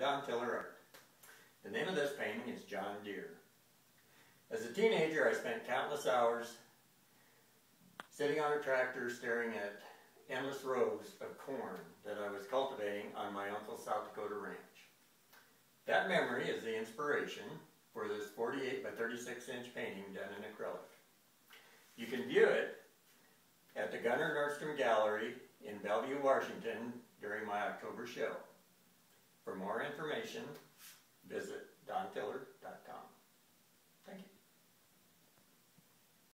Don Tiller Art. The name of this painting is John Deere. As a teenager, I spent countless hours sitting on a tractor staring at endless rows of corn that I was cultivating on my uncle's South Dakota ranch. That memory is the inspiration for this 48 by 36 inch painting done in acrylic. You can view it at the Gunnar Nordstrom Gallery in Bellevue, Washington during my October show. Information, visit.